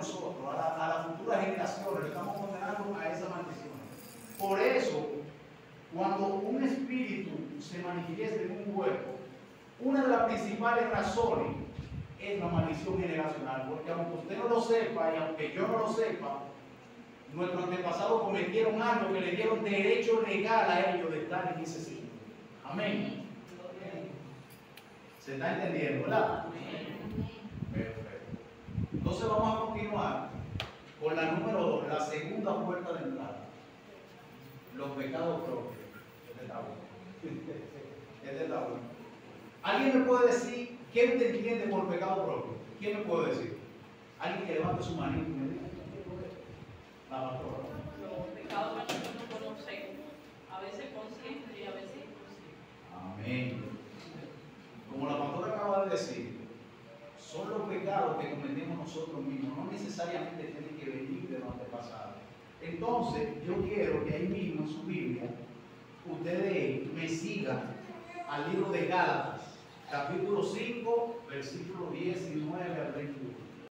nosotros, a la, a las futuras generaciones, estamos condenando a esa maldición. Por eso, cuando un espíritu se manifiesta en un cuerpo, una de las principales razones es la maldición generacional, porque aunque usted no lo sepa y aunque yo no lo sepa, nuestros antepasados cometieron algo que le dieron derecho legal a ellos de estar en ese sitio. Amén. ¿Se está entendiendo, verdad? Perfecto. Entonces vamos a continuar con la número 2, la segunda puerta de entrada. Los pecados propios. Este está bueno. Este está bueno. ¿Alguien me puede decir qué te entiende por pecado propio? ¿Quién me puede decir? Alguien que levante su manito y me diga. La pastora. Los pecados que nosotros no conocemos, a veces conscientes y a veces inconscientes. Amén. Como la pastora acaba de decir, son los pecados que cometemos nosotros mismos, no necesariamente tienen que venir de los antepasados. Entonces, yo quiero que ahí mismo en su Biblia, ustedes me sigan al libro de Gálatas, capítulo 5, versículo 19 al 21.